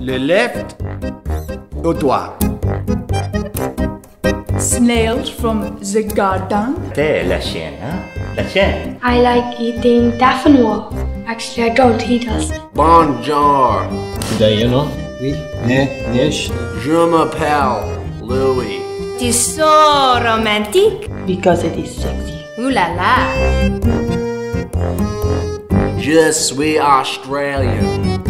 Le left au doigt. Snails from the garden. C'est la chienne, hein? La chienne. I like eating daffodil. Actually, I don't eat us. Bonjour. Today, you know? Oui. Ne, neige. Je m'appelle Louis. It's so romantic. Because it is sexy. Ooh la la. Je suis Australian.